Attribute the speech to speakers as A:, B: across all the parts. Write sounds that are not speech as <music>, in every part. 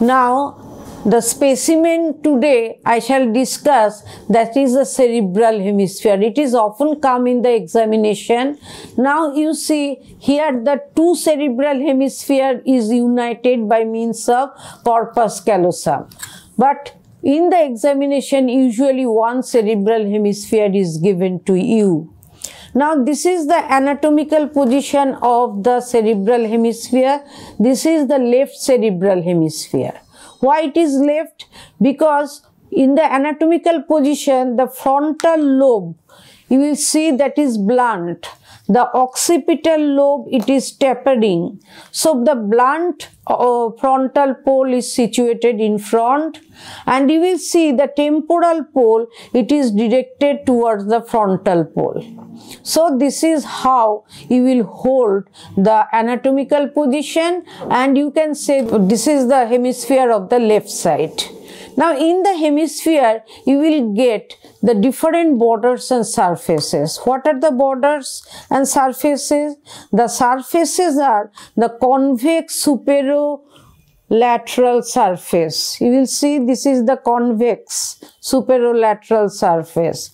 A: Now, the specimen today I shall discuss that is the cerebral hemisphere. It is often come in the examination. Now you see here the two cerebral hemisphere is united by means of corpus callosum. But in the examination usually one cerebral hemisphere is given to you. Now this is the anatomical position of the cerebral hemisphere. This is the left cerebral hemisphere. Why it is left? Because in the anatomical position, the frontal lobe, you will see that is blunt. The occipital lobe, it is tapering. So the blunt uh, frontal pole is situated in front and you will see the temporal pole, it is directed towards the frontal pole. So this is how you will hold the anatomical position and you can say this is the hemisphere of the left side. Now in the hemisphere you will get the different borders and surfaces. What are the borders and surfaces? The surfaces are the convex supero lateral surface. You will see this is the convex superolateral surface.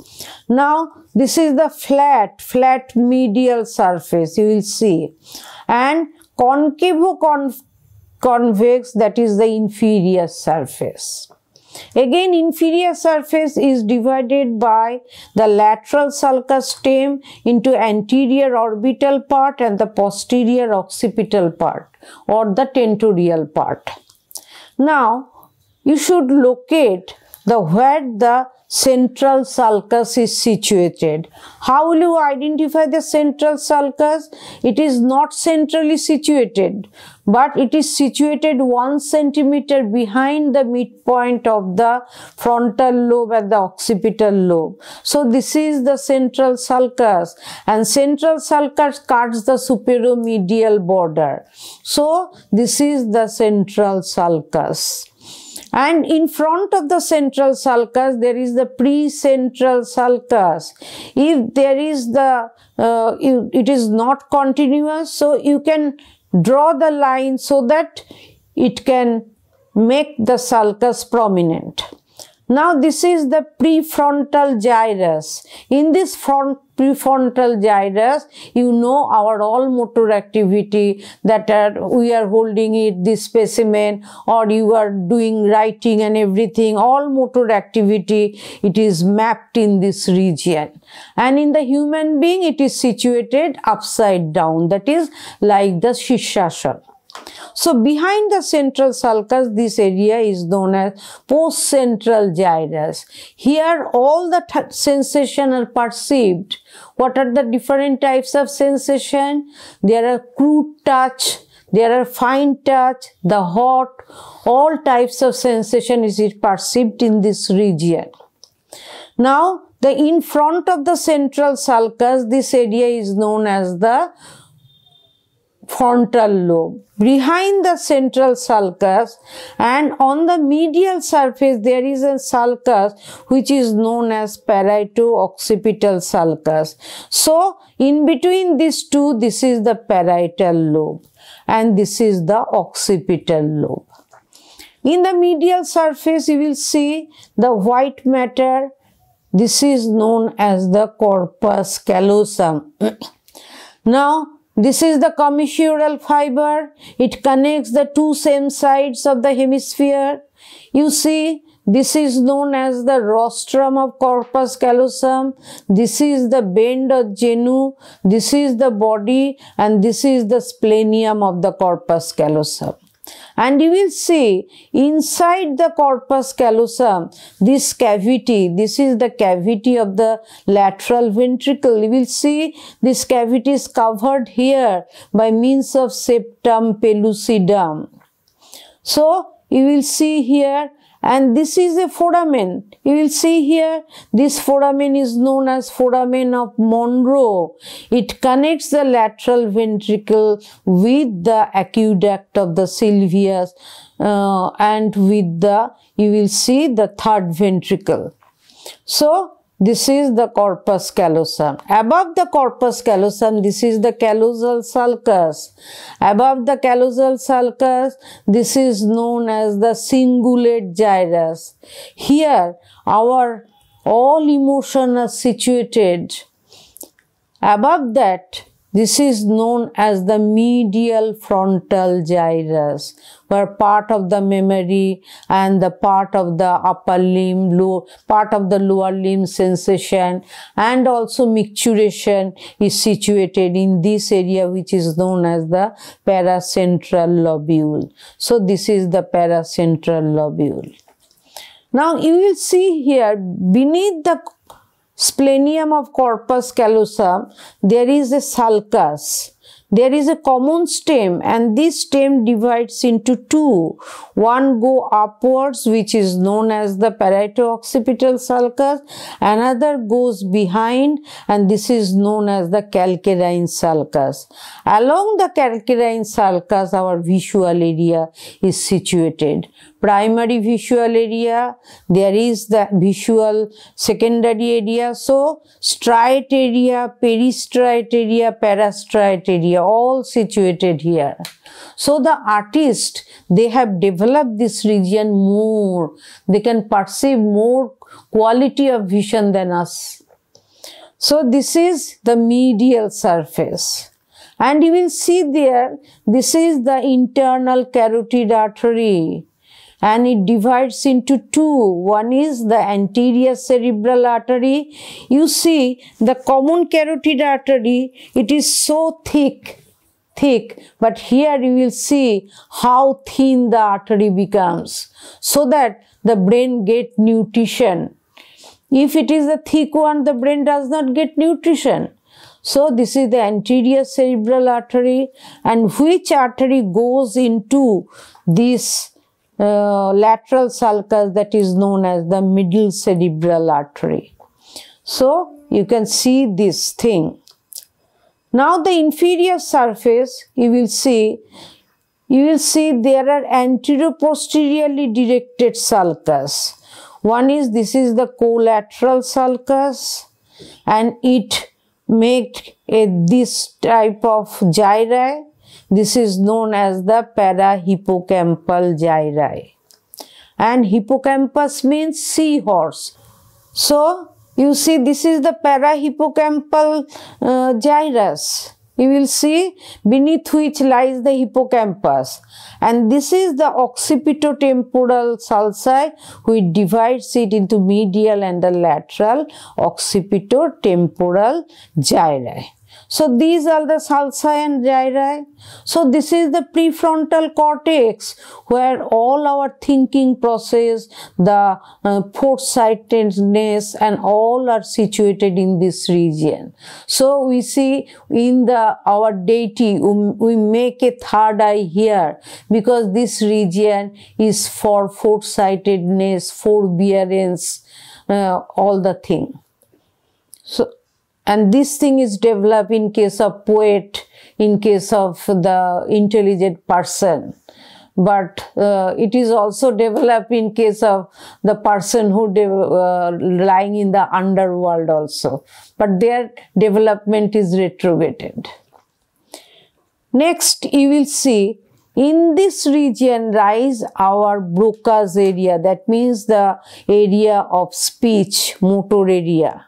A: Now this is the flat, flat medial surface you will see and concavo convex that is the inferior surface. Again, inferior surface is divided by the lateral sulcus stem into anterior orbital part and the posterior occipital part or the tentorial part. Now, you should locate the where the central sulcus is situated. How will you identify the central sulcus? It is not centrally situated, but it is situated one centimeter behind the midpoint of the frontal lobe and the occipital lobe. So this is the central sulcus and central sulcus cuts the superomedial border. So this is the central sulcus and in front of the central sulcus there is the precentral sulcus if there is the uh, it is not continuous so you can draw the line so that it can make the sulcus prominent now this is the prefrontal gyrus. In this front prefrontal gyrus, you know our all motor activity that are, we are holding it, this specimen or you are doing writing and everything, all motor activity, it is mapped in this region. And in the human being, it is situated upside down, that is like the Shirshasana. So behind the central sulcus, this area is known as postcentral gyrus. Here all the sensation are perceived. What are the different types of sensation? There are crude touch, there are fine touch, the hot, all types of sensation is perceived in this region. Now, the in front of the central sulcus, this area is known as the frontal lobe. Behind the central sulcus and on the medial surface there is a sulcus which is known as parieto-occipital sulcus. So in between these two this is the parietal lobe and this is the occipital lobe. In the medial surface you will see the white matter. This is known as the corpus callosum. <clears throat> now this is the commissural fiber. It connects the two same sides of the hemisphere. You see, this is known as the rostrum of corpus callosum. This is the bend of genu. This is the body and this is the splenium of the corpus callosum and you will see inside the corpus callosum this cavity this is the cavity of the lateral ventricle. You will see this cavity is covered here by means of septum pellucidum. So you will see here and this is a foramen. You will see here, this foramen is known as foramen of Monro. It connects the lateral ventricle with the aqueduct of the Sylvius uh, and with the, you will see the third ventricle. So, this is the corpus callosum. Above the corpus callosum, this is the callosal sulcus. Above the callosal sulcus, this is known as the cingulate gyrus. Here, our all emotion are situated. Above that, this is known as the medial frontal gyrus, where part of the memory and the part of the upper limb, low, part of the lower limb sensation and also micturition is situated in this area which is known as the paracentral lobule. So this is the paracentral lobule. Now you will see here beneath the splenium of corpus callosum, there is a sulcus. There is a common stem and this stem divides into two. One go upwards which is known as the parieto-occipital sulcus. Another goes behind and this is known as the calcarine sulcus. Along the calcarine sulcus our visual area is situated primary visual area, there is the visual secondary area. So, striate area, peristriate area, parastriate area, all situated here. So, the artist, they have developed this region more. They can perceive more quality of vision than us. So, this is the medial surface and you will see there this is the internal carotid artery and it divides into two. One is the anterior cerebral artery. You see the common carotid artery, it is so thick, thick, but here you will see how thin the artery becomes so that the brain get nutrition. If it is a thick one, the brain does not get nutrition. So this is the anterior cerebral artery and which artery goes into this uh, lateral sulcus that is known as the middle cerebral artery. So you can see this thing. Now the inferior surface you will see you will see there are anteroposteriorly directed sulcus. One is this is the collateral sulcus and it make a this type of gyri this is known as the parahippocampal gyri. And hippocampus means seahorse. So, you see this is the parahippocampal uh, gyrus. You will see beneath which lies the hippocampus. And this is the occipitotemporal sulci which divides it into medial and the lateral occipitotemporal gyri. So these are the sulci and gyri. So this is the prefrontal cortex where all our thinking process, the uh, foresightedness and all are situated in this region. So we see in the our deity, we make a third eye here because this region is for foresightedness, forbearance, uh, all the thing. So and this thing is developed in case of poet, in case of the intelligent person. But uh, it is also developed in case of the person who uh, lying in the underworld also. But their development is retrograded. Next, you will see in this region rise our Broca's area. That means the area of speech, motor area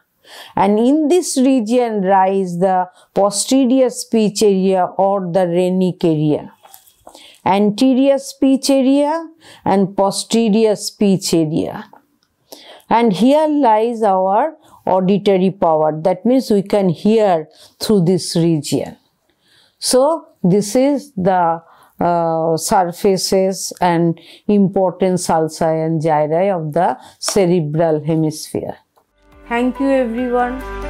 A: and in this region rise the posterior speech area or the Wernicke area anterior speech area and posterior speech area and here lies our auditory power. That means we can hear through this region. So this is the uh, surfaces and important sulci and gyri of the cerebral hemisphere Thank you everyone.